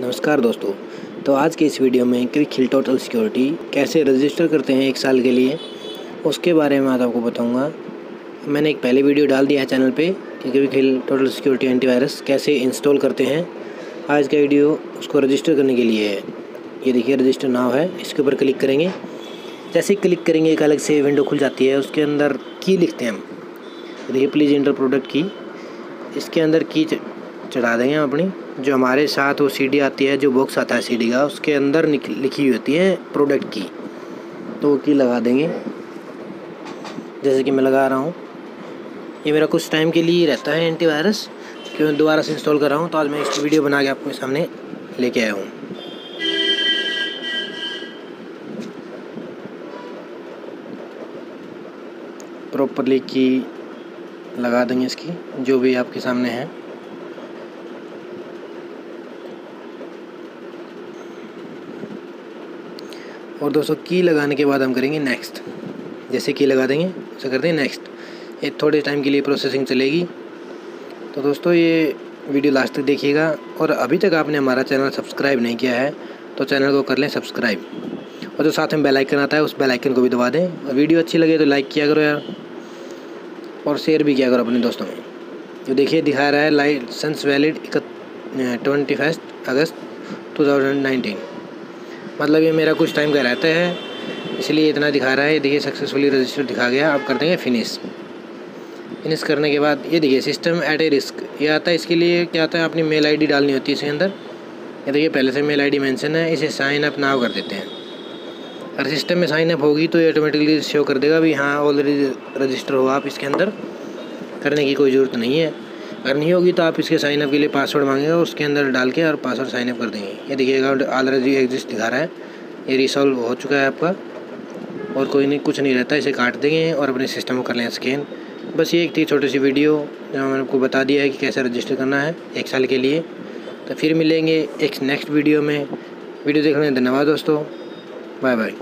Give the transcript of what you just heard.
नमस्कार दोस्तों। तो आज के इस वीडियो में क्विक हिल टोटल सिक्योरिटी कैसे रजिस्टर करते हैं एक साल के लिए, उसके बारे में आज आपको बताऊँगा। मैंने एक पहले वीडियो डाल दिया है चैनल पे कि Quick Heal total security antivirus कैसे इंस्टॉल करते हैं। आज का वीडियो उसको रजिस्टर करने के लिए है। ये देखिए, रजिस्टर नाव है, इसके ऊपर क्लिक करेंगे। जैसे ही क्लिक करेंगे, एक अलग से विंडो खुल जाती है, उसके अंदर की लिखते हैं हम। देखिए, प्लीज़ इंटर प्रोडक्ट की। इसके अंदर की चढ़ा देंगे हम अपनी। जो हमारे साथ वो सीडी आती है, जो बॉक्स आता है सीडी का, उसके अंदर लिखी हुई होती है प्रोडक्ट की। तो वो की लगा देंगे। जैसे कि मैं लगा रहा हूँ। ये मेरा कुछ टाइम के लिए रहता है एंटीवायरस कि मैं दोबारा से इंस्टॉल कर रहा हूँ। तो आज मैं इसकी वीडियो बना के आपके सामने लेके आया हूँ। प्रॉपरली की लगा देंगे इसकी, जो भी आपके सामने है। और दोस्तों, की लगाने के बाद हम करेंगे नेक्स्ट जैसे की लगा देंगे उसे कर देंगे नेक्स्ट ये थोड़े टाइम के लिए प्रोसेसिंग चलेगी। तो दोस्तों, ये वीडियो लास्ट तक देखिएगा। और अभी तक आपने हमारा चैनल सब्सक्राइब नहीं किया है तो चैनल को कर लें सब्सक्राइब और जो साथ में बेल आइकन आता है, उस बेल आइकन को भी दबा दें। और वीडियो अच्छी लगे तो लाइक किया करो यार। और शेयर भी किया करो अपने दोस्तों में। जो देखिए, दिखा रहा है licence valid twenty first August two thousand nineteen मतलब ये मेरा कुछ टाइम का रहता है, इसलिए इतना दिखा रहा है। ये देखिए सक्सेसफुली रजिस्टर दिखा गया। आप कर देंगे फिनिश फिनिश करने के बाद, ये देखिए सिस्टम एट ए रिस्क ये आता है इसके लिए, क्या आता है? अपनी मेल आईडी डालनी होती है इसके अंदर। ये देखिए, पहले से मेल आईडी मेंशन है। इसे साइन अप नाव कर देते हैं। अगर सिस्टम में साइन अप होगी तो ये ऑटोमेटिकली शो कर देगा भी हाँ ऑलरेडी रजिस्टर हो आप इसके अंदर। करने की कोई ज़रूरत नहीं है। अगर नहीं होगी तो आप इसके साइनअप के लिए पासवर्ड मांगेगा, उसके अंदर डाल के और पासवर्ड साइनअप कर देंगे। ये देखिए अकाउंट ऑलरेडी एग्जिस्ट दिखा रहा है, ये रिसॉल्व हो चुका है आपका, और कोई नहीं, कुछ नहीं रहता, इसे काट देंगे और अपने सिस्टम को कर लें स्कैन बस ये एक थी छोटी सी वीडियो जो मैंने आपको बता दिया है कि कैसे रजिस्टर करना है एक साल के लिए। तो फिर मिलेंगे एक नेक्स्ट वीडियो में। वीडियो देखने धन्यवाद दोस्तों। Bye bye